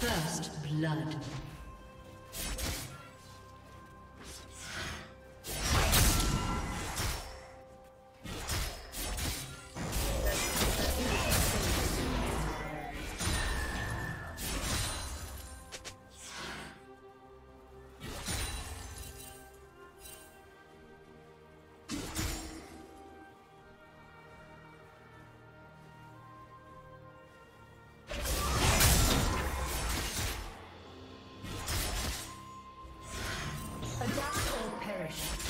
First blood. perish.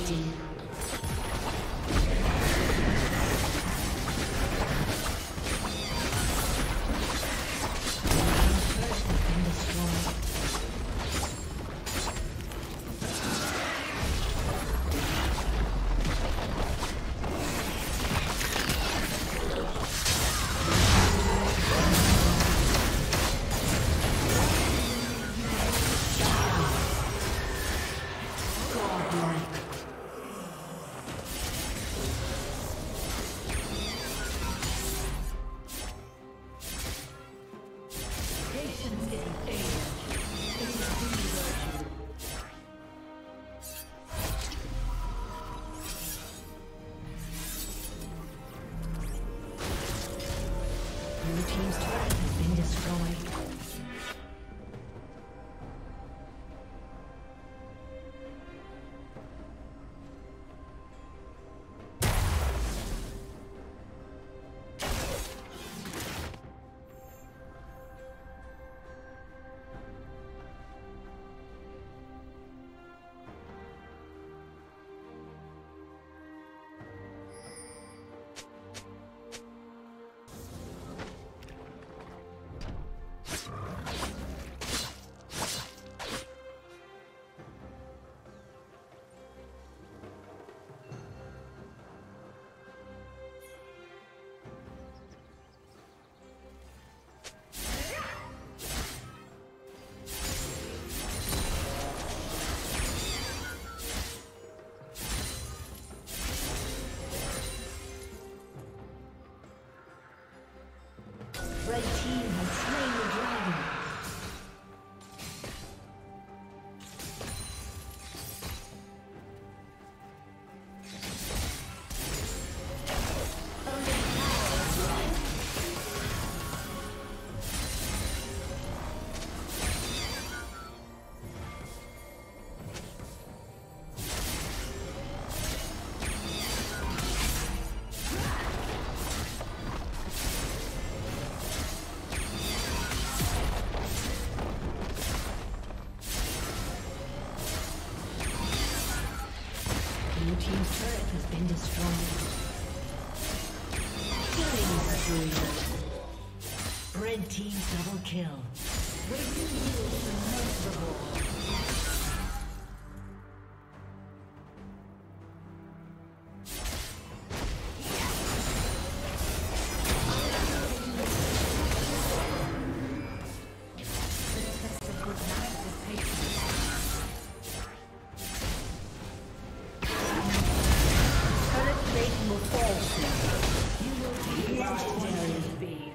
dominating. Blue team's turret has been destroyed. Killing spree. Red team double kill. Red team double kill. will fall soon. You will be destroyed.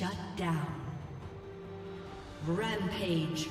Shut down. Rampage.